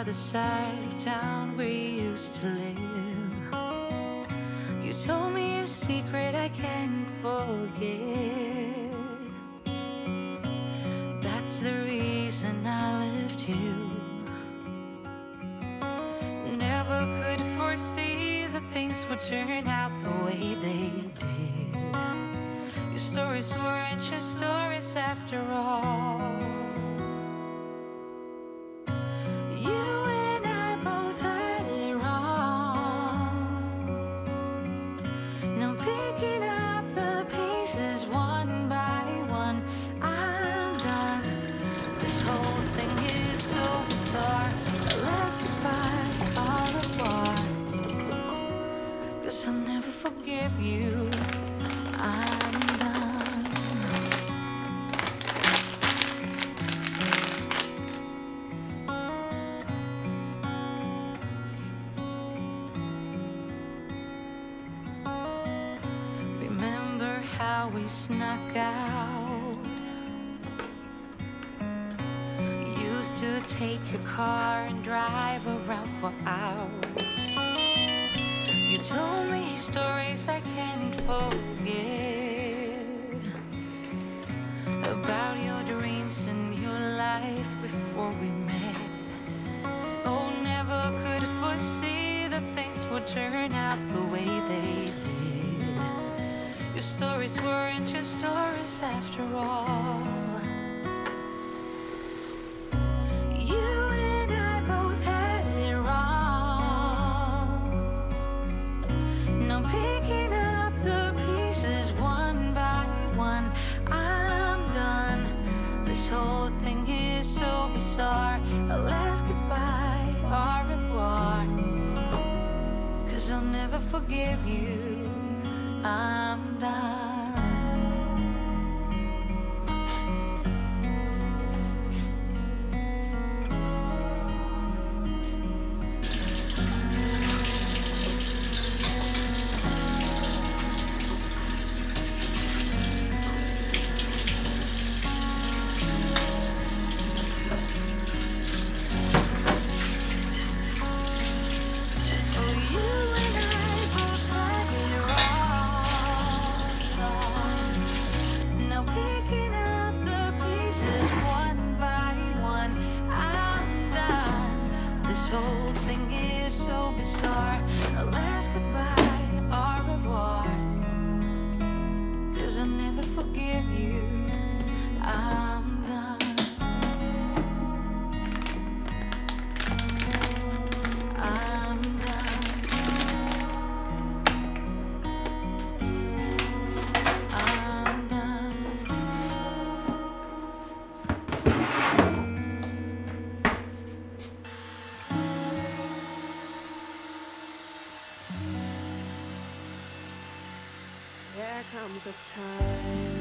other side of town where you used to live. You told me a secret I can't forget. That's the reason I left you. Never could foresee the things would turn out the way they did. Your stories weren't just stories how we snuck out? Used to take your car and drive around for hours. You told me stories I can't forget about your dreams and your life before we met. Oh, never could foresee that things would turn out the way stories weren't just stories after all. You and I both had it wrong. Picking up the pieces one by one, I'm done. This whole thing is so bizarre. Goodbye, au revoir. Cause I'll never forgive you. I'm done. Whole thing is so bizarre. Let's goodbye, au revoir. Cause I'll never forgive you. I'm There comes a time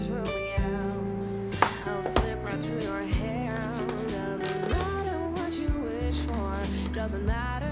Doesn't matter what you wish for. Doesn't matter